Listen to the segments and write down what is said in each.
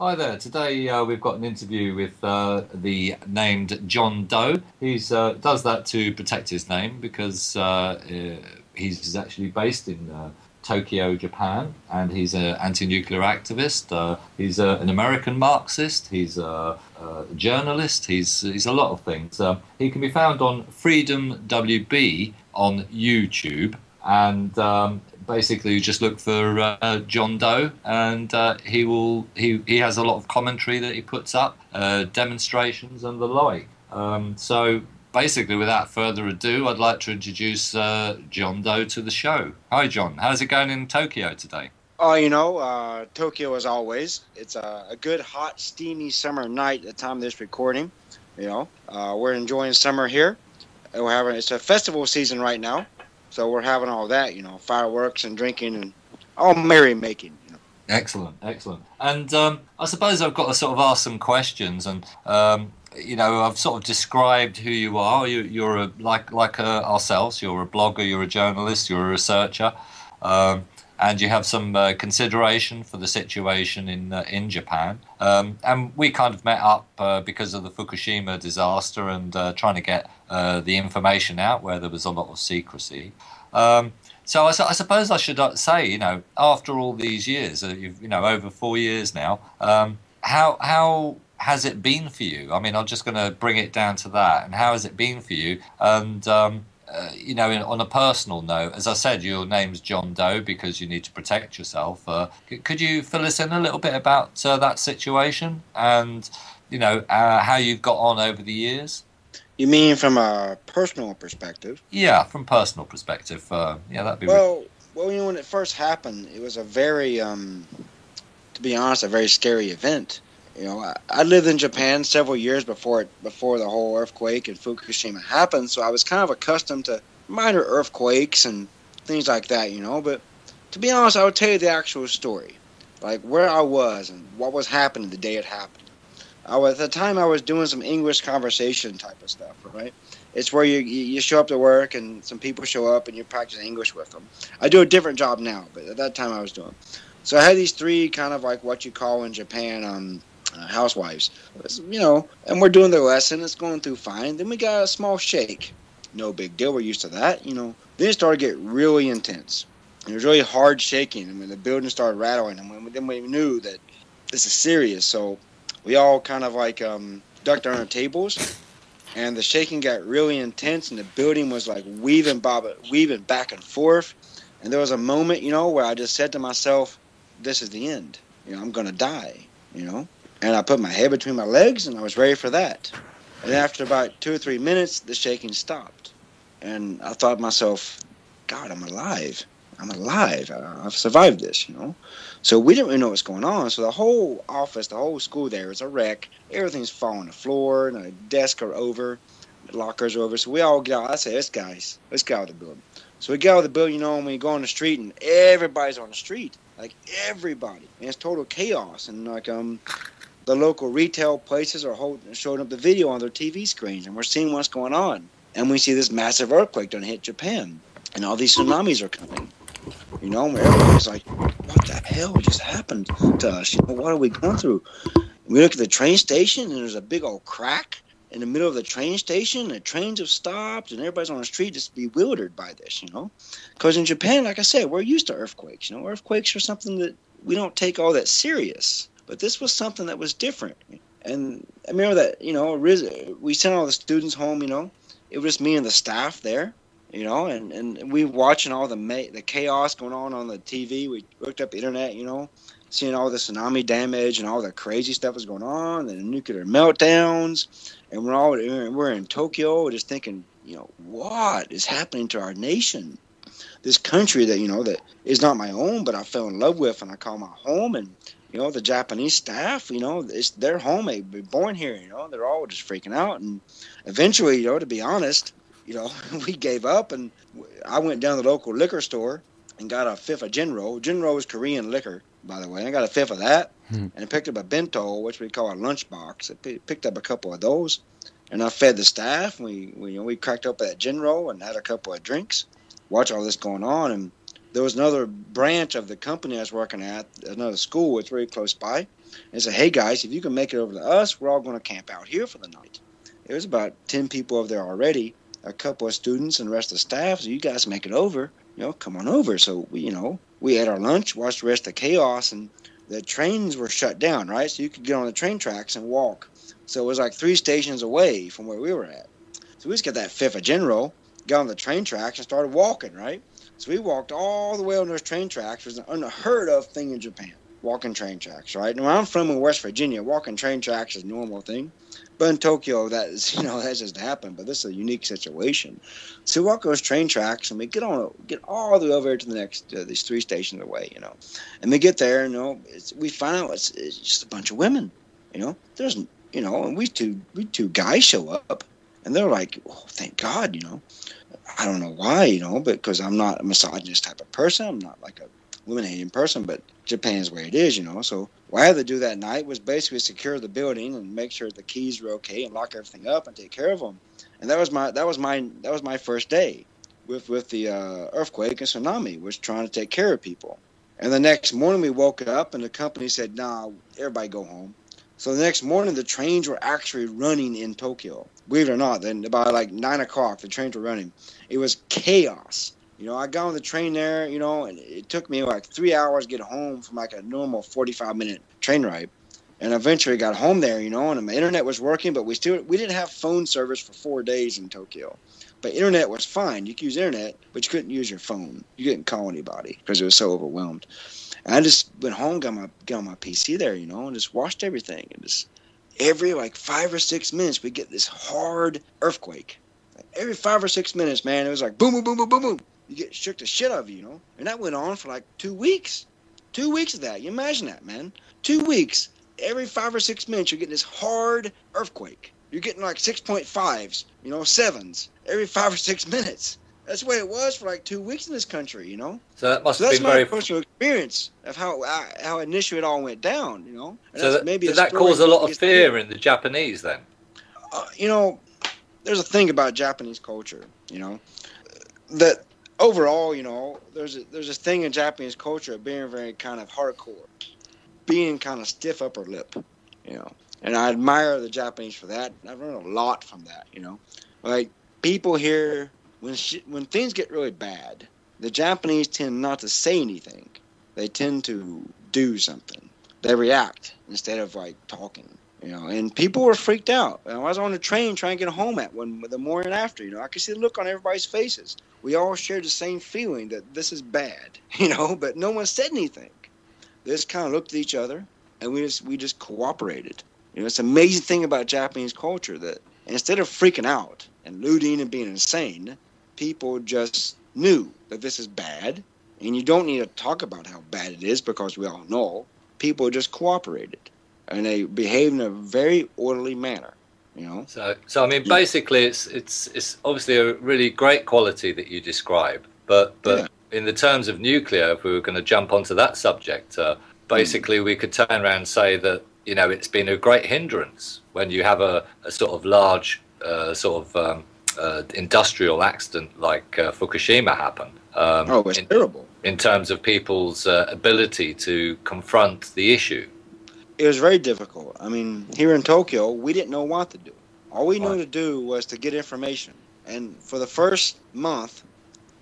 Hi there. Today uh, we've got an interview with uh, the named Jon Doe. He uh, does that to protect his name because uh, uh, he's actually based in uh, Tokyo, Japan, and he's an anti-nuclear activist. he's an American Marxist. He's a, a, journalist. He's he's a lot of things. he can be found on Freedom WB on YouTube, and um, basically you just look for uh, Jon Doe, and uh, he will he he has a lot of commentary that he puts up, uh, demonstrations and the like. Um, so basically, without further ado, I'd like to introduce uh, Jon Doe to the show. Hi, Jon. How's it going in Tokyo today? Oh, you know, uh, Tokyo as always. It's a, a, good, hot, steamy summer night at the time of this recording. You know, uh, we're enjoying summer here. We're having it's a festival season right now. So we're having all that, you know, fireworks and drinking and all merrymaking. You know. Excellent, excellent. And um, I suppose I've got to sort of ask some questions, and um, you know, I've sort of described who you are. You, are a, like like uh, ourselves. You're a blogger. You're a journalist. You're a researcher. Um, and you have some uh, consideration for the situation in uh, in Japan. Um, and we kind of met up uh, because of the Fukushima disaster and uh, trying to get uh, the information out where there was a lot of secrecy. Um, so I, I, suppose I should uh, say, you know, after all these years, you know, over four years now, um, how how has it been for you? I mean, I'm just going to bring it down to that. And how has it been for you? And um, uh, you know, in, on a personal note, as I said, your name's John Doe because you need to protect yourself. Uh, c- could you fill us in a little bit about uh, that situation and, you know, uh, how you've got on over the years? You mean from a personal perspective? Yeah, from personal perspective. Uh, yeah, that'd be well. Re- well, you know, when it first happened, it was a very, um, to be honest, a very scary event. You know, I, I lived in Japan several years before before the whole earthquake in Fukushima happened, so I was kind of accustomed to minor earthquakes and things like that. You know, but to be honest, I would tell you the actual story, like where I was and what was happening the day it happened. I was, at the time I was doing some English conversation type of stuff, right? It's where you you show up to work and some people show up and you practice English with them. I do a different job now, but at that time I was doing. So I had these three kind of like what you call in Japan um, uh, housewives. You know, and we're doing the lesson. It's going through fine. Then we got a small shake. No big deal. We're used to that. You know. Then it started to get really intense. It was really hard shaking. I mean, the building started rattling, and then we knew that this is serious. So we all kind of like um, ducked under tables, and the shaking got really intense, and the building was like weaving, bob, weaving back and forth. And there was a moment, you know, where I just said to myself, "This is the end. You know, I'm gonna die." You know, and I put my head between my legs and I was ready for that. And after about two or three minutes, the shaking stopped. And I thought to myself, God, I'm alive. I'm alive. I've survived this, you know. So we didn't really know what's going on. So the whole office, the whole school there is a wreck. Everything's falling on the floor, and the desks are over, the lockers are over. So we all get out. I say, let's guys, let's get out of the building. So we get out of the building, you know, and we go on the street, and everybody's on the street, like everybody, and it's total chaos. And like um, the local retail places are holding, showing up the video on their TV screens, and we're seeing what's going on. And we see this massive earthquake to hit Japan, and all these tsunamis are coming. You know, everybody's like, "What the hell just happened to us? You know, what are we going through?" We look at the train station, and there's a big old crack in the middle of the train station. And the trains have stopped, and everybody's on the street just bewildered by this. You know, because in Japan, like I said, we're used to earthquakes. You know, earthquakes are something that we don't take all that serious but this was something that was different. And I remember that, you know, we sent all the students home, you know, it was just me and the staff there, you know, and, and we watching all the ma- the chaos going on on the TV. We looked up the internet, you know, seeing all the tsunami damage and all the crazy stuff was going on, and the nuclear meltdowns. And we're all we're in Tokyo, just thinking, you know, what is happening to our nation? This country that you know that is not my own, but I fell in love with, and I call my home. And you know, the Japanese staff, you know, it's their home. They were born here, you know, they're all just freaking out. And eventually, you know, to be honest, you know, we gave up and I went down to the local liquor store and got a fifth of Jinro. Jinro is Korean liquor, by the way. I got a fifth of that hmm. and picked up a bento, which we call a lunchbox. I picked up a couple of those and I fed the staff. We, we, you know, we cracked up that Jinro and had a couple of drinks, watch all this going on. And there was another branch of the company I was working at, another school, it's very close by. And said, "Hey guys, if you can make it over to us, we're all going to camp out here for the night." There was about ten people over there already, a couple of students and the rest of the staff. So you guys make it over, you know, come on over. So we, you know, we ate our lunch, watched the rest of the chaos, and the trains were shut down, right? So you could get on the train tracks and walk. So it was like three stations away from where we were at. So we just got that fifth of Jinro, got on the train tracks and started walking, right? So we walked all the way on those train tracks. It was an unheard of thing in Japan, walking train tracks, right? And where I'm from in West Virginia, walking train tracks is a normal thing. But in Tokyo, that is, you know, that just happened. But this is a unique situation. So we walk those train tracks and we get on, get all the way over to the next, uh, these three stations away, you know. And we get there, you know, we find out it's, it's just a bunch of women, you know. There's, you know, and we two, we two guys show up, and they're like, oh, thank God, you know. I don't know why, you know, because I'm not a misogynist type of person. I'm not like a women hating person, but Japan's where it is, you know. So what I had to do that night was basically secure the building and make sure the keys were okay and lock everything up and take care of them. And that was my that was my that was my first day with with the uh, earthquake and tsunami was trying to take care of people. And the next morning we woke up and the company said, "Nah, everybody go home." So the next morning the trains were actually running in Tokyo. Believe it or not, then by like nine o'clock the trains were running. It was chaos. You know, I got on the train there, you know, and it took me like three hours to get home from like a normal 45 minute train ride. And eventually got home there, you know, and my internet was working, but we still we didn't have phone service for four days in Tokyo. But internet was fine. You could use internet, but you couldn't use your phone. You couldn't call anybody because it was so overwhelmed. And I just went home, got my got my PC there, you know, and just watched everything. And just every like five or six minutes, we get this hard earthquake. every five or six minutes, man, it was like boom, boom, boom, boom, boom, boom you get shook the shit out of you, you know. And that went on for like two weeks. Two weeks of that. You imagine that, man. Two weeks. Every five or six minutes, you're getting this hard earthquake. You're getting like 6.5s, you know, sevens every five or six minutes. That's the way it was for like two weeks in this country, you know. So that must so have that's my very. personal experience of how how initially it all went down, you know. And So that, maybe did a that cause a lot of fear in the Japanese then? uh, you know, there's a thing about Japanese culture, you know, that overall, you know, there's a, there's this thing in Japanese culture of being very kind of hardcore, being kind of stiff upper lip, you know, and I admire the Japanese for that. I've learned a lot from that, you know, like people here when sh- when things get really bad, the Japanese tend not to say anything. They tend to do something. They react instead of like talking you know, and people were freaked out. I was on the train trying to get home at one the morning after, you know, I could see the look on everybody's faces. We all shared the same feeling that this is bad, you know, but no one said anything. They just kind of looked at each other, and we just we just cooperated. You know, it's an amazing thing about Japanese culture that instead of freaking out and looting and being insane, people just knew that this is bad, and you don't need to talk about how bad it is because we all know. People just cooperated and they behaved in a very orderly manner. You know, So, so I mean, basically, it's it's it's obviously a really great quality that you describe. But but Yeah. in the terms of nuclear, if we were going to jump onto that subject, uh, basically we could turn around and say that you know it's been a great hindrance when you have a, a sort of large uh, sort of um, uh, industrial accident like uh, Fukushima happen. Um, oh, it's in, terrible. in terms of people's uh, ability to confront the issue. It was very difficult. I mean, here in Tokyo, we didn't know what to do. All we knew Right. to do was to get information. And for the first month,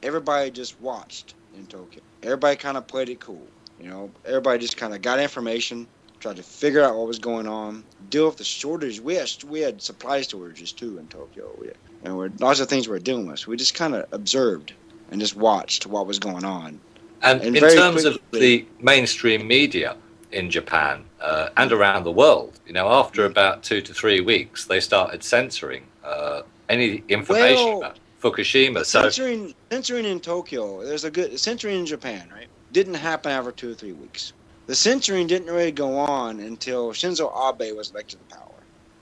everybody just watched in Tokyo. Everybody kind of played it cool. You know, everybody just kind of got information, tried to figure out what was going on, deal with the shortage. We had we had supply shortages too in Tokyo. We had, and we're, lots of things we were dealing with. So we just kind of observed and just watched what was going on. And, And in terms of the mainstream media in Japan uh, and around the world, you know, after about two to three weeks, they started censoring uh, any information Well, about Fukushima. So, censoring censoring in Tokyo, there's a good censoring in Japan, right? Didn't happen after two or three weeks. The censoring didn't really go on until Shinzo Abe was elected to power.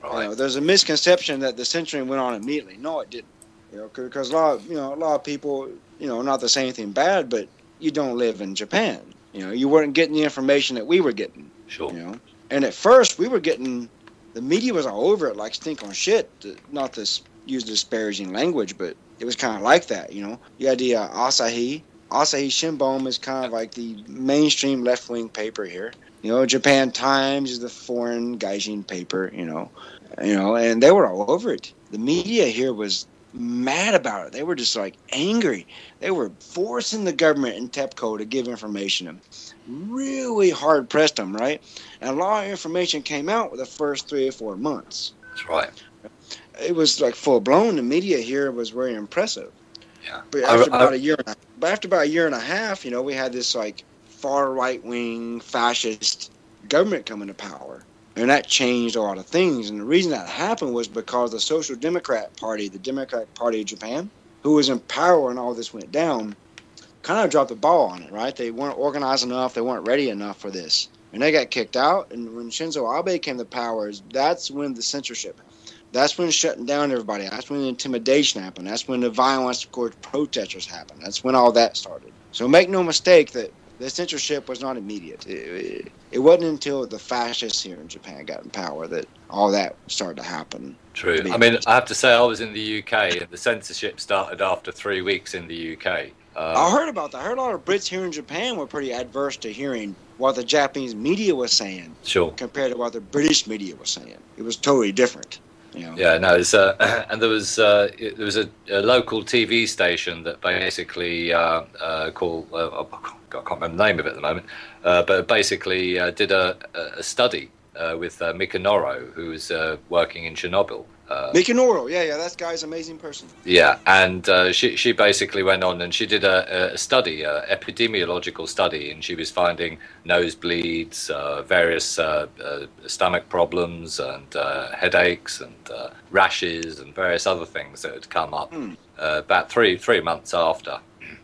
You right, know, there's a misconception that the censoring went on immediately. No, it didn't. You know, because a lot of you know a lot of people, you know, not to say anything bad, but you don't live in Japan. You know, you weren't getting the information that we were getting. sure. You know, and at first we were getting the media was all over it like stink on shit. Not to use disparaging language, but it was kind of like that. You know, you had the uh, Asahi, Asahi Shimbun is kind of like the mainstream left wing paper here. You know, Japan Times is the foreign gaijin paper. You know, you know, and they were all over it. The media here was mad about it. They were just like angry. They were forcing the government and TEPCO to give information. Really hard pressed them, right? And a lot of information came out with the first three or four months. That's right. It was like full blown. The media here was very impressive. Yeah. But after about a year, and a, but after about a year and a half, you know, we had this like far right wing fascist government coming to power, and that changed a lot of things. And the reason that happened was because the Social Democrat Party, the Democratic Party of Japan, who was in power when all this went down, kind of dropped the ball on it. Right? They weren't organized enough. They weren't ready enough for this, and they got kicked out. And when Shinzo Abe came to power, that's when the censorship that's when shutting down everybody. That's when the intimidation happened. That's when the violence towards protesters happened. That's when all that started. So make no mistake that the censorship was not immediate. It, it, it, wasn't until the fascists here in Japan got in power that all that started to happen. True. I mean, I have to say, I was in the UK, and the censorship started after three weeks in the UK. Um, I heard about that. I heard a lot of Brits here in Japan were pretty adverse to hearing what the Japanese media was saying. Sure. Compared to what the British media was saying, it was totally different. Yeah, no, it's, uh, and there was uh, there was a, a, local TV station that basically uh, uh called uh, I can't remember the name of it at the moment, uh, but basically did a, a study with uh, Mika Noro, who was working in Chernobyl, uh, Mika Noro, yeah, yeah, that guy's amazing person. Yeah, and uh, she she basically went on and she did a, a study, a epidemiological study, and she was finding nosebleeds, uh, various uh, uh, stomach problems, and uh, headaches, and rashes, and various other things that had come up mm. about three three months after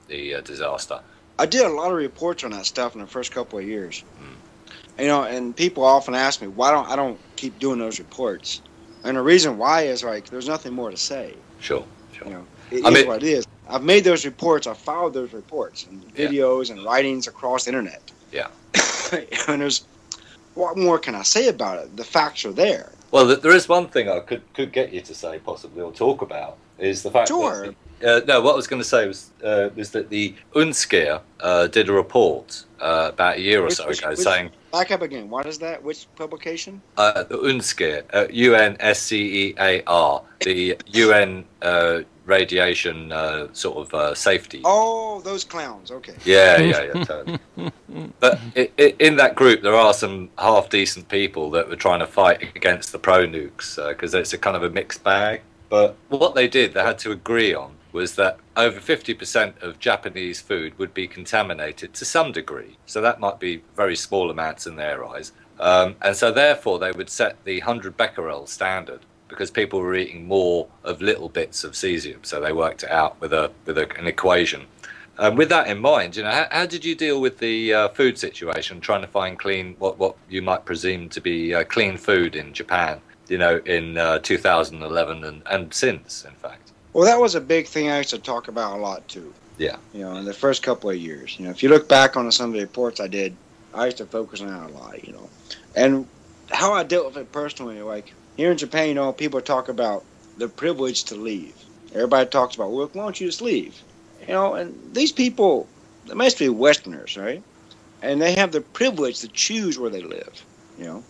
the disaster. I did a lot of reports on that stuff in the first couple of years. Mm. You know, and people often ask me why don't I don't keep doing those reports and the reason why is like there's nothing more to say. Sure, sure. You know, it I is mean, what it is. I've made those reports. I've followed those reports and videos yeah. and writings across the internet. Yeah. and there's what more can I say about it? The facts are there. Well, there is one thing I could could get you to say possibly or talk about is the fact sure. that uh, no, what I was going to say was uh, was that the UNSCEAR uh, did a report uh, about a year or which, so ago which, saying Back up again. What is that? Which publication? Uh, the UNSCEAR, uh, U N S C E A R, the UN uh, radiation uh, sort of uh, safety. Oh, those clowns. Okay. Yeah, yeah, yeah. Totally. but it, it, in that group, there are some half decent people that were trying to fight against the pro nukes because uh, it's a kind of a mixed bag. But what they did, they had to agree on was that over 50% of Japanese food would be contaminated to some degree. So that might be very small amounts in their eyes. Um, and so therefore they would set the 100 becquerel standard because people were eating more of little bits of cesium. So they worked it out with a with a, an equation. Um, with that in mind, you know, how, how did you deal with the uh, food situation, trying to find clean, what, what you might presume to be uh, clean food in Japan, you know, in uh, 2011 and, and since, in fact? Well, that was a big thing I used to talk about a lot too. Yeah. You know, in the first couple of years. You know, if you look back on some of the reports I did, I used to focus on that a lot. You know, and how I dealt with it personally. Like here in Japan, you know, people talk about the privilege to leave. Everybody talks about, well, why don't you just leave? You know, and these people, they must be Westerners, right? And they have the privilege to choose where they live. You know,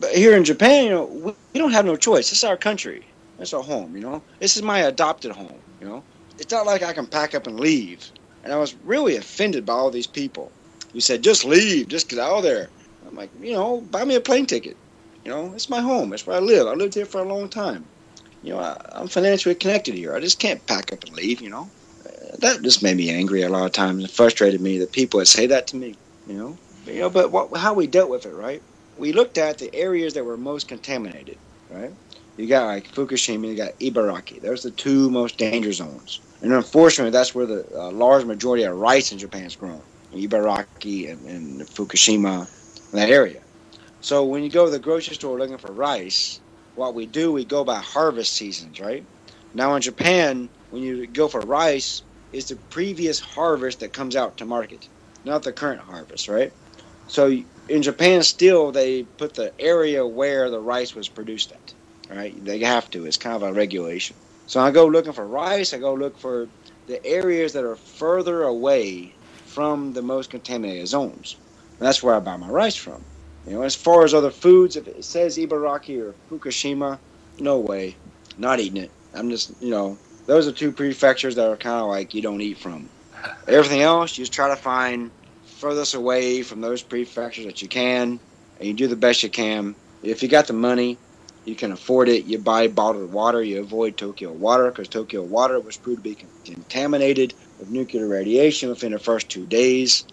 but here in Japan, you know, we, we don't have no choice. It's our country. It's a home, you know. This is my adopted home, you know. It's not like I can pack up and leave. And I was really offended by all these people who said, just leave, just get out of there. I'm like, you know, buy me a plane ticket. You know, it's my home. It's where I live. I lived here for a long time. You know, I, am financially connected here. I just can't pack up and leave, you know. Uh, that just made me angry a lot of times. It frustrated me that people would say that to me, you know. You know, but what, how we dealt with it, right? We looked at the areas that were most contaminated, right? You got like Fukushima, you got Ibaraki. Those are the two most dangerous zones. And unfortunately, that's where the uh, large majority of rice in Japan is grown. Ibaraki and, and Fukushima, that area. So when you go to the grocery store looking for rice, what we do, we go by harvest seasons, right? Now in Japan, when you go for rice, it's the previous harvest that comes out to market, not the current harvest, right? So in Japan, still they put the area where the rice was produced at right? They have to. It's kind of a regulation. So I go looking for rice. I go look for the areas that are further away from the most contaminated zones. That's where I buy my rice from. You know, as far as other foods, if it says Ibaraki or Fukushima, no way, not eating it. I'm just, you know, those are two prefectures that are kind of like you don't eat from. Everything else, you just try to find furthest away from those prefectures that you can, and you do the best you can. If you got the money, you can afford it. You buy bottled water. You avoid Tokyo water because Tokyo water was proved to be contaminated with nuclear radiation within the first two days,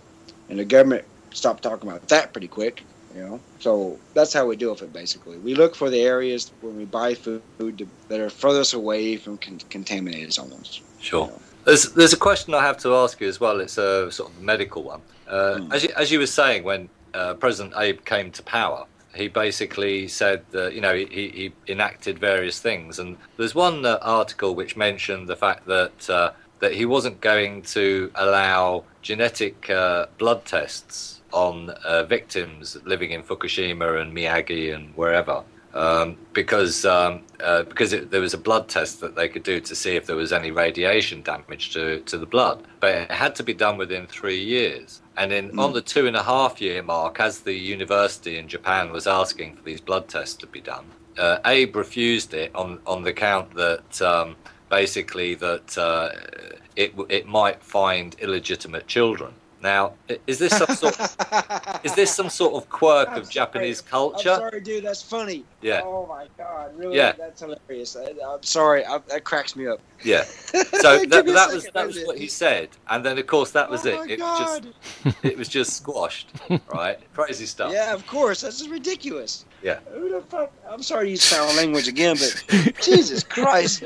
and the government stopped talking about that pretty quick. You know, so that's how we deal with it. Basically, we look for the areas when we buy food to, that are furthest away from con- contaminated zones. Sure. There's there's a question I have to ask you as well. It's a sort of medical one. Uh, Hmm. As you, as you were saying, when uh, President Abe came to power, he basically said that you know he, he enacted various things, and there's one uh, article which mentioned the fact that uh, that he wasn't going to allow genetic uh, blood tests on uh, victims living in Fukushima and Miyagi and wherever. Um, because um, uh, because it, there was a blood test that they could do to see if there was any radiation damage to, to the blood, but it had to be done within three years. And in on the two and a half year mark, as the university in Japan was asking for these blood tests to be done, uh, Abe refused it on on the count that um, basically that uh, it it might find illegitimate children. Now, is this some sort is this some sort of quirk I'm of Japanese culture? I'm sorry, dude. That's funny. Yeah. Oh my god, really? Yeah. That's hilarious. I, I'm sorry. I, that cracks me up. Yeah. So that, that was that was what he said, and then of course that was oh it. It was god. just it was just squashed, right? Crazy stuff. Yeah, of course. That's just ridiculous. Yeah. Who the fuck? I'm sorry to use foul language again, but Jesus Christ.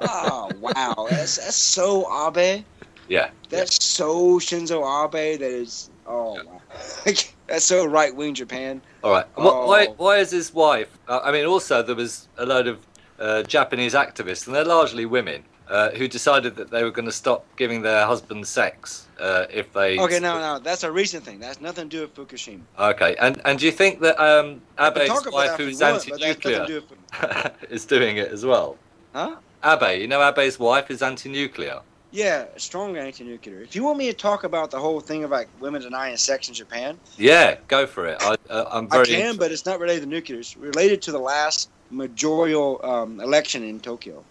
Oh wow, that's that's so Abe. Yeah. That's so Shinzo Abe. That is. Oh wow. that's so right wing Japan. All right. Wh- Why Oh. why is his wife? Uh, I mean, also there was a load of uh, Japanese activists, and they're largely women. Uh, who decided that they were going to stop giving their husbands sex uh, if they Okay, no, no, that's a recent thing. That's nothing to do with Fukushima. Okay, and and do you think that um, Abe's wife, who's you want, but that's nothing to anti-nuclear, do with is doing it as well? Huh? Abe, you know Abe's wife is anti-nuclear. Yeah, strong anti-nuclear. If you want me to talk about the whole thing about women denying sex in Japan, Yeah, go for it. I, uh, I'm I very. can, but it's not related to nuclear. It's related to the last majorial um, election in Tokyo.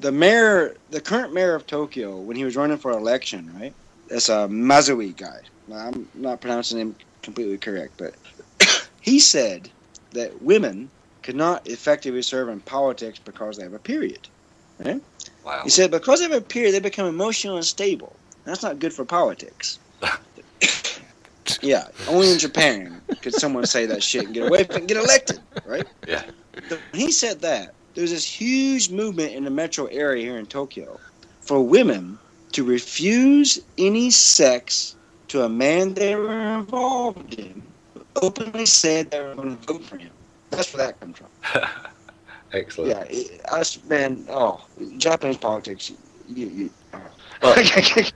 The mayor, the current mayor of Tokyo, when he was running for election, right? That's a Mazui guy. Now, I'm not pronouncing him completely correct, but he said that women could not effectively serve in politics because they have a period. Eh? Wow. He said because of a period, they become emotional unstable. That's not good for politics. yeah, only in Japan could someone say that shit and get away and get elected, right? Yeah. When he said that, there was this huge movement in the metro area here in Tokyo for women to refuse any sex to a man they were involved in, openly said they were going to vote for him. That's where that comes from. Excellent. Yeah, it, us man. Oh, Japanese politics. You, you, oh. Well,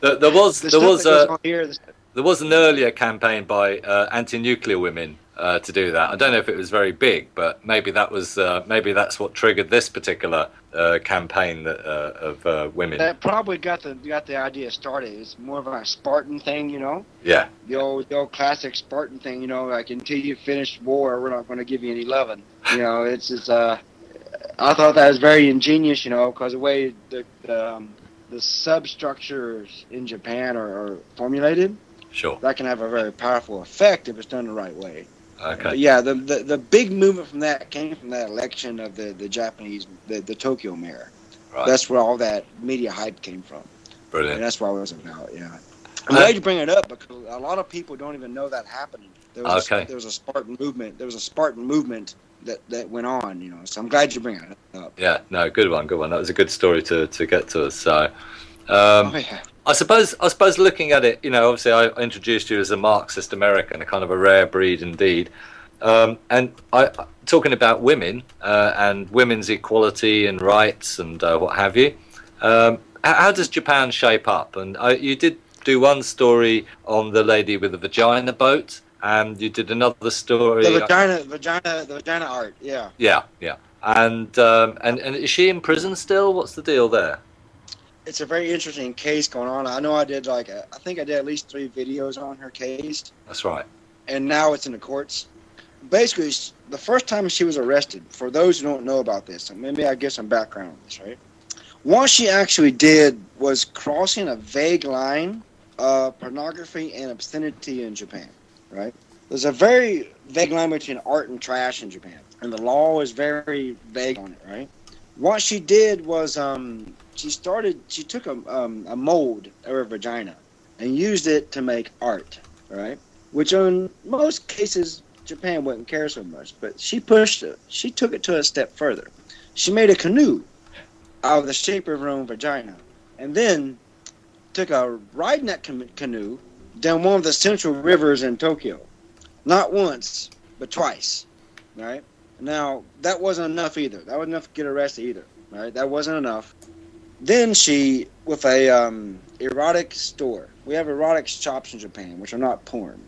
There, there was The there was a here, there was an earlier campaign by uh, anti-nuclear women uh, to do that. I don't know if it was very big, but maybe that was uh, maybe that's what triggered this particular uh, campaign that, uh, of uh, women. that probably got the got the idea started. It's more of a Spartan thing, you know, Yeah. the old the old classic Spartan thing, you know, like until you finish war, we're not going to give you any loving. You know, it's it's uh, I thought that was very ingenious, you know, because the way the the, um, the substructures in Japan are, are formulated, Sure. that can have a very powerful effect if it's done the right way. But Okay. yeah, the, the the big movement from that came from that election of the the Japanese the, the Tokyo mayor. Right. That's where all that media hype came from, and Brilliant. that's what it was about. Yeah, I'm Uh, glad you bring it up because a lot of people don't even know that happened. There was Okay. a, there was a Spartan movement. There was a Spartan movement that that went on. You know, so I'm glad you bring it up. Yeah. No. Good one. Good one. That was a good story to, to get to us. So. Um, oh yeah, I suppose I suppose looking at it, you know, obviously I introduced you as a Marxist American, a kind of a rare breed indeed. Um, and I talking about women uh, and women's equality and rights and uh, what have you. Um, how, how does Japan shape up? And I, you did do one story on the lady with the vagina boat, and you did another story. the vagina, vagina, the vagina art. Yeah. yeah, yeah. And um, and and is she in prison still? What's the deal there? It's a very interesting case going on. I know I did like a, I think I did at least three videos on her case, That's right. and now it's in the courts. Basically, the first time she was arrested, for those who don't know about this, and maybe I give some background on this, right? What she actually did was crossing a vague line of pornography and obscenity in Japan, right? There's a very vague line between art and trash in Japan, and the law is very vague on it, right? What she did was um, she started, she took a, um, a mold of her vagina and used it to make art, right? Which in most cases Japan wouldn't care so much, but she pushed it. She took it to a step further. She made a canoe out of the shape of her own vagina, and then took a riding that can- canoe down one of the central rivers in Tokyo. Not once, but twice. Right now, that wasn't enough either. That wasn't enough to get arrested either. Right, that wasn't enough. Then she, with a um, erotic store. We have erotic shops in Japan, which are not porn.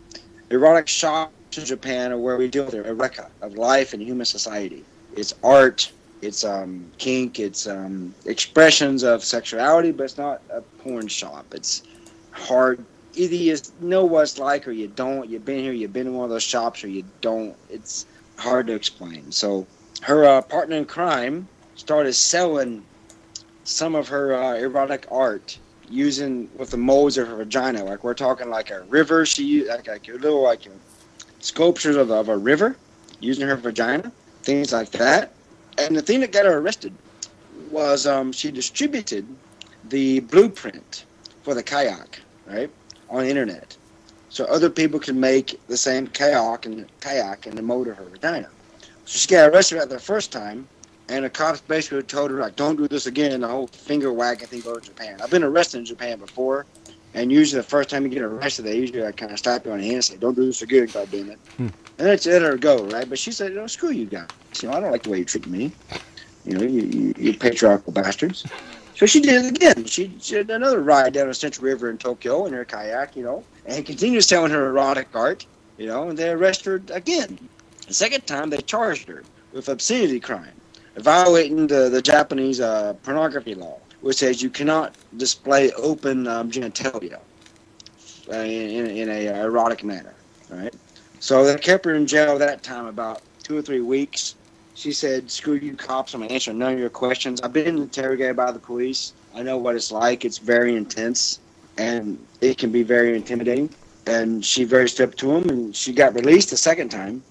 Erotic shops in Japan are where we deal with the eureka of life and human society. It's art, it's um, kink, it's um, expressions of sexuality, but it's not a porn shop. It's hard. Either you know what it's like or you don't. You've been here, you've been in one of those shops, or you don't. It's hard to explain. So her uh, partner in crime started selling some of her uh, erotic art using with the molds of her vagina. Like we're talking like a river. She used like, like a little like sculptures of, of a river using her vagina, things like that. And the thing that got her arrested was um, she distributed the blueprint for the kayak, right, on the internet, so other people could make the same kayak and kayak in the mold of her vagina. So she got arrested at the first time, and the cops basically told her like, "Don't do this again." And The whole finger wagging thing to Japan. I've been arrested in Japan before, and usually the first time you get arrested, they usually like, kind of stop you on the hand and say, "Don't do this again, God damn it." Hmm. And let her go, right? But she said, "No, screw you guys. You know, I don't like the way you treat me. You know, you, you, you patriarchal bastards." So she did it again. She, she did another ride down the Central River in Tokyo in her kayak, you know, and continues selling her erotic art, you know, and they arrested her again. The second time, they charged her with obscenity crime, violating the, the Japanese uh, pornography law, which says you cannot display open um, genitalia uh, in, in, a erotic manner, right? So they kept her in jail that time about two or three weeks. She said, "Screw you, cops! I'm answering none of your questions. I've been interrogated by the police. I know what it's like. It's very intense, and it can be very intimidating." And she very stepped to him, and she got released the second time.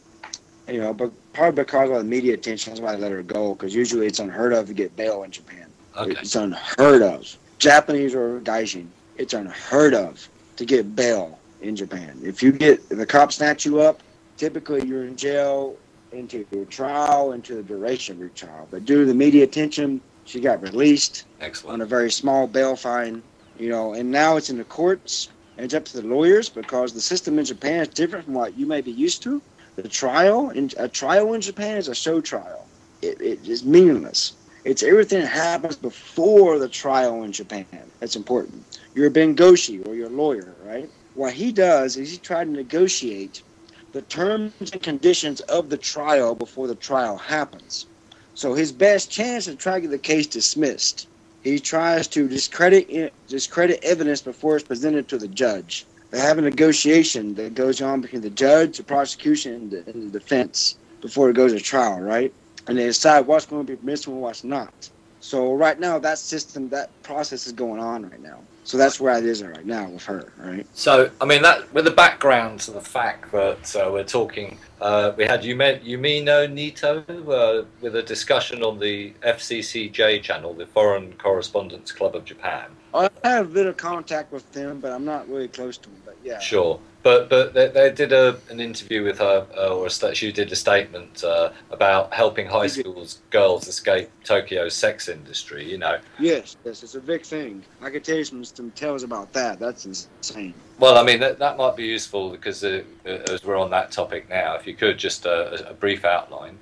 You know, but probably because of the media attention, that's why they let her go. Because usually it's unheard of to get bail in Japan. Okay. It's unheard of. Japanese or Gaijin, it's unheard of to get bail in Japan. If you get if the cops snatch you up, typically you're in jail into your trial, into the duration of your trial. But due to the media attention, she got released on a very small bail fine. You know, and now it's in the courts. And it's up to the lawyers because the system in Japan is different from what you may be used to. The trial in a trial in Japan is a show trial. It, it is meaningless. It's everything that happens before the trial in Japan. That's important. You're a bengoshi or you're lawyer, right? What he does is he tries to negotiate the terms and conditions of the trial before the trial happens. So his best chance is try to get the case dismissed. He tries to discredit discredit evidence before it's presented to the judge. They have a negotiation that goes on between the judge, the prosecution, and the, and the defense before it goes to trial, right? And they decide what's going to be permissible and what's not. So right now, that system, that process is going on right now. So that's where it is right now with her, right? So, I mean, that with the background to the fact that uh, we're talking, uh, we had Yume, Yumeno Nito uh, with a discussion on the FCCJ channel, the Foreign Correspondents Club of Japan. I have a bit of contact with them, but I'm not really close to them. But yeah, Sure, but but they, they did a, an interview with her, uh, or a she did a statement uh, about helping high schools girls escape Tokyo's sex industry. You know, yes, yes, it's a big thing. I could tell you some, some tales about that. That's insane. well, I mean that, that might be useful because uh, uh, as we're on that topic now, if you could just uh, a, brief outline.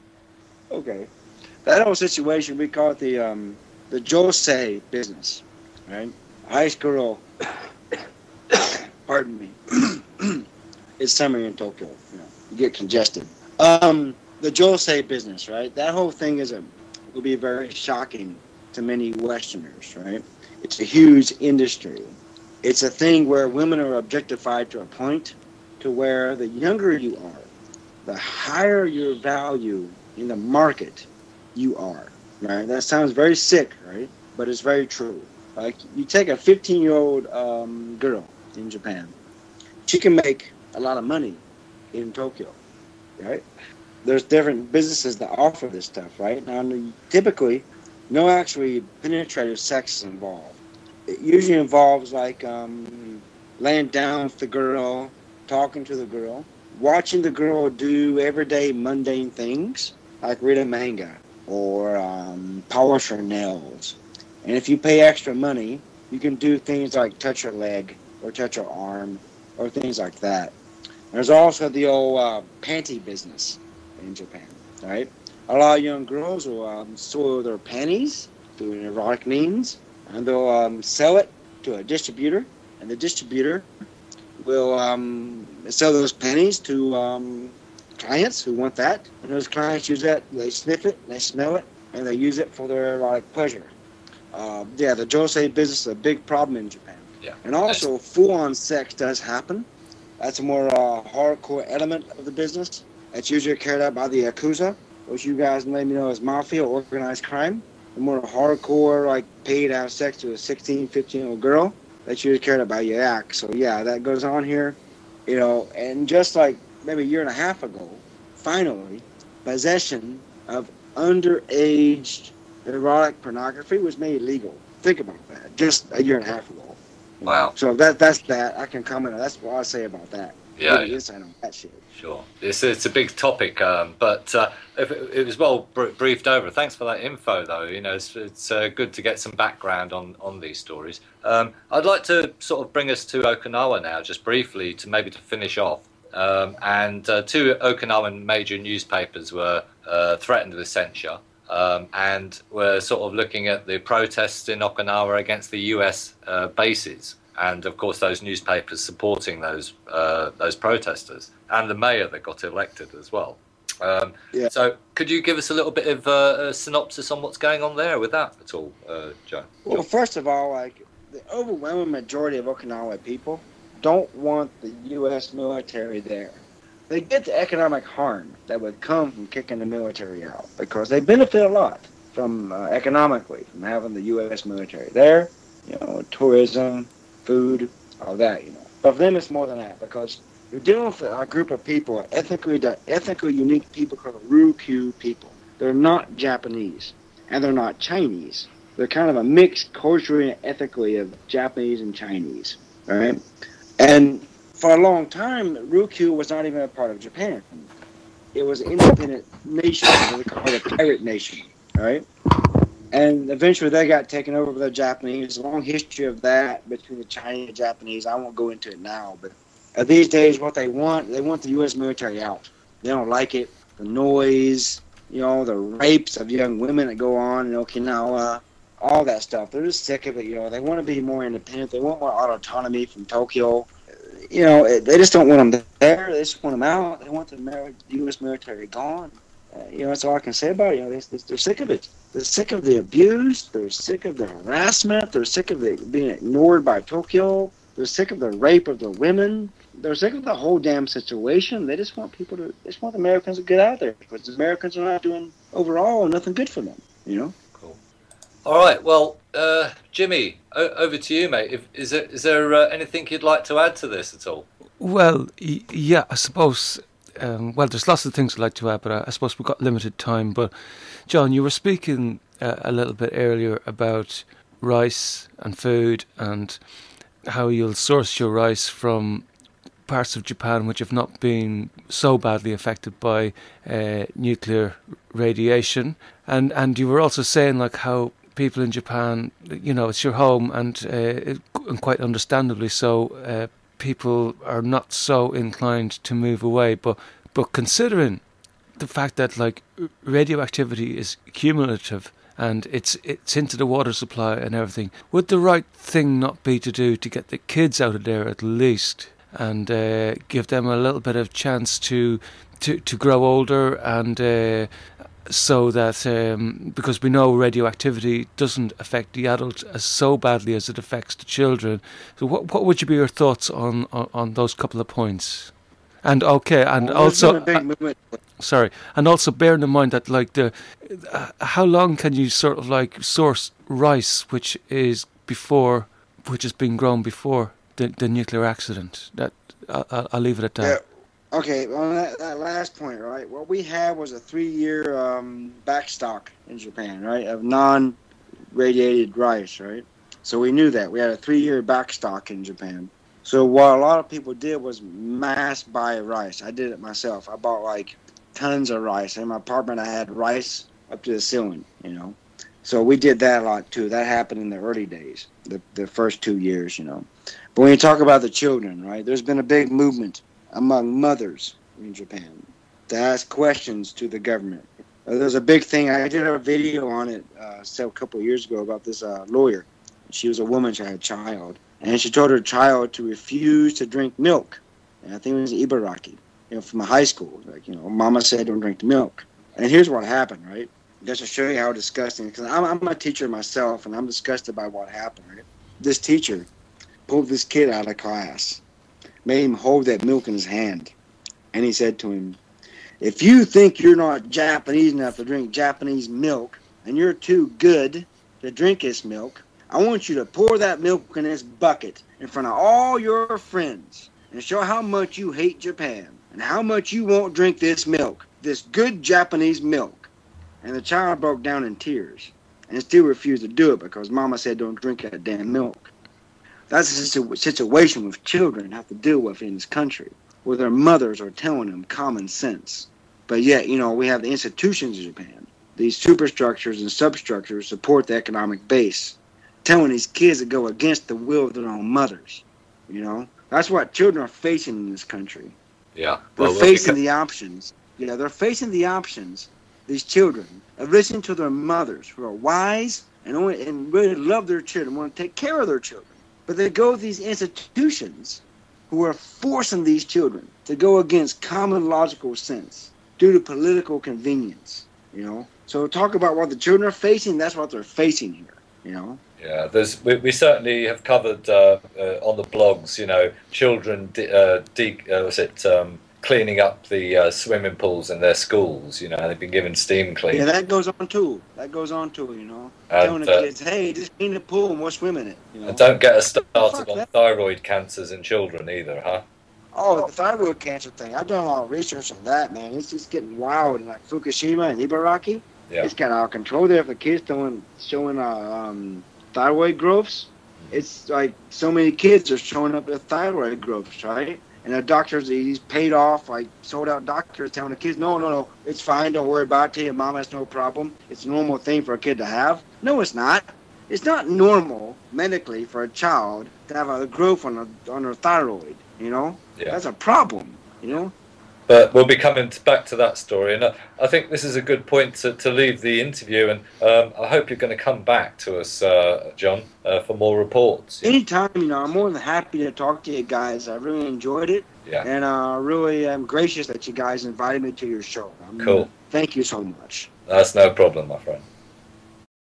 Okay, that whole situation we call it the um, the josei business, right? High school, pardon me, it's summer in Tokyo. You, know, you get congested. Um, the josei business, right? That whole thing is a will be very shocking to many Westerners, right? It's a huge industry. It's a thing where women are objectified to a point to where the younger you are, the higher your value in the market you are, right? That sounds very sick, right? But it's very true. Like you take a 15 year old um, girl in Japan, she can make a lot of money in Tokyo, right? There's different businesses that offer this stuff, right? Now, typically, no actually penetrative sex is involved. It usually involves like um, laying down with the girl, talking to the girl, watching the girl do everyday mundane things like read a manga or um, polish her nails. And if you pay extra money, you can do things like touch her leg or touch her arm or things like that. There's also the old uh, panty business in Japan, right? A lot of young girls will um, soil their panties through erotic means, and they'll um, sell it to a distributor, and the distributor will um, sell those panties to um, clients who want that, and those clients use that. They sniff it, they smell it, and they use it for their erotic pleasure. Uh, yeah, the josei business is a big problem in Japan. Yeah. And also, full-on sex does happen. That's a more uh, hardcore element of the business. That's usually carried out by the Yakuza, which you guys maybe know as mafia, organized crime. The more hardcore, like paid out sex to a 16, 15 year old girl, that's usually carried out by Yak. So, yeah, that goes on here. You know, and just like maybe a year and a half ago, finally, possession of underage erotic pornography was made legal. Think about that. Just a year and a half ago. Wow. So that that's that. I can comment on. That's what I say about that. Yeah. You insight on that shit. Sure, it's it's a big topic, um, but uh, it, it was well br- briefed over. Thanks for that info, though. You know, it's, it's uh, good to get some background on on these stories. Um, I'd like to sort of bring us to Okinawa now, just briefly, to maybe to finish off. Um, and uh, two Okinawan major newspapers were uh, threatened with censure, um, and were sort of looking at the protests in Okinawa against the U.S. Uh, bases and of course those newspapers supporting those uh, those protesters and the mayor that got elected as well. Um, Yeah. So, could you give us a little bit of uh, a synopsis on what's going on there with that at all, uh, Joe? Well, first of all, like the overwhelming majority of Okinawa people don't want the U.S. military there. They get the economic harm that would come from kicking the military out because they benefit a lot from uh, economically from having the U.S. military there. You know, tourism, food, all that. You know, but for them it's more than that because you're dealing with a group of people, ethnically ethnically unique people called the Ryukyu people. They're not Japanese and they're not Chinese. They're kind of a mix culturally and ethically of Japanese and Chinese. All right, and for a long time, Ryukyu was not even a part of Japan. It was an independent nation. They called a pirate nation. Right. And eventually they got taken over by the Japanese. Long history of that between the Chinese and Japanese. I won't go into it now, but these days, what they want, they want the U.S. military out. They don't like it. The noise, you know, the rapes of young women that go on in Okinawa, all that stuff. They're just sick of it. You know, they want to be more independent. They want more autonomy from Tokyo. You know, they just don't want them there. They just want them out. They want the U.S. military gone. Uh, you know, that's all I can say about it. You know, they, they're sick of it. They're sick of the abuse. They're sick of the harassment. They're sick of the being ignored by Tokyo. They're sick of the rape of the women. They're sick of the whole damn situation. They just want people to. They just want the Americans to get out of there because the Americans are not doing overall nothing good for them. You know. All right. Well, uh, Jimmy, o- over to you, mate. If, is there is there uh, anything you'd like to add to this at all? Well, y- yeah, I suppose. Um, well, there's lots of things I'd like to add, but I, I suppose we've got limited time. But, Jon, you were speaking uh, a little bit earlier about rice and food and how you'll source your rice from parts of Japan which have not been so badly affected by uh, nuclear radiation. And and you were also saying like how people in Japan, you know, it's your home, and uh, and quite understandably so, uh, people are not so inclined to move away. But but considering the fact that like radioactivity is cumulative and it's it's into the water supply and everything, would the right thing not be to do to get the kids out of there at least and uh, give them a little bit of chance to to to grow older and uh, so that um, because we know radioactivity doesn't affect the adult as so badly as it affects the children. So, what what would you be your thoughts on on, on those couple of points? And okay, and Well, also been a big uh, sorry, and also bearing in mind that like the uh, how long can you sort of like source rice which is before which has been grown before the, the nuclear accident? That I- I'll, I'll leave it at that. Yeah. Okay, on that, that last point, right? What we had was a three-year um, backstock in Japan, right, of non-radiated rice, right? So we knew that we had a three-year backstock in Japan. So what a lot of people did was mass buy rice. I did it myself. I bought like tons of rice. In my apartment, I had rice up to the ceiling, you know. So we did that a lot too. That happened in the early days, the the first two years, you know. But when you talk about the children, right? There's been a big movement among mothers in Japan to ask questions to the government. Uh, there's a big thing. I did a video on it uh, a couple years ago about this uh, lawyer. She was a woman. She had a child, and she told her child to refuse to drink milk. And I think it was Ibaraki, you know, from high school. Like, you know, Mama said don't drink the milk. And here's what happened, right? Just to show you how disgusting. Because I'm, I'm a teacher myself, and I'm disgusted by what happened. Right? This teacher pulled this kid out of class made him hold that milk in his hand. And he said to him, If you think you're not Japanese enough to drink Japanese milk and you're too good to drink this milk, I want you to pour that milk in this bucket in front of all your friends and show how much you hate Japan and how much you won't drink this milk, this good Japanese milk. And the child broke down in tears and still refused to do it because mama said don't drink that damn milk. That's the situ- situation with children have to deal with in this country, where their mothers are telling them common sense. But yet, you know, we have the institutions in Japan. These superstructures and substructures support the economic base, telling these kids to go against the will of their own mothers. You know, that's what children are facing in this country. Yeah. They're Well, we'll facing the options. Yeah, they're facing the options. These children of listening to their mothers, who are wise and only, and really love their children, want to take care of their children. But they go to these institutions who are forcing these children to go against common logical sense due to political convenience. You know, so talk about what the children are facing. That's what they're facing here. You know. Yeah, there's we, we certainly have covered uh, uh, on the blogs. You know, children de- uh, de- uh, it um, cleaning up the uh, swimming pools in their schools. You know, they've been given steam clean. Yeah, that goes on too. That goes on too. You know, And, telling the uh, kids, "Hey, just clean the pool and we'll swim in it." You know. And don't get us started on that. thyroid cancers in children either, huh? Oh, the thyroid cancer thing. I've done a lot of research on that, man. It's just getting wild. And like Fukushima and Ibaraki, Yeah. it's got out of control there. If the kids showing showing uh, um, thyroid growths, it's like so many kids are showing up with thyroid growths, right? And the doctors, he's paid off, like sold out doctors telling the kids, no, no, no, it's fine. Don't worry about it. Your mom has no problem. It's a normal thing for a kid to have. No, it's not. It's not normal medically for a child to have a growth on a, on their thyroid. You know, Yeah. that's a problem. You know, But we'll be coming back to that story, and I think this is a good point to, to leave the interview. And um, I hope you're going to come back to us, uh, Jon, uh, for more reports. Yeah. anytime, you know, I'm more than happy to talk to you guys. I really enjoyed it, yeah. and uh, really am gracious that you guys invited me to your show. I'm, Cool. Thank you so much. That's no problem, my friend.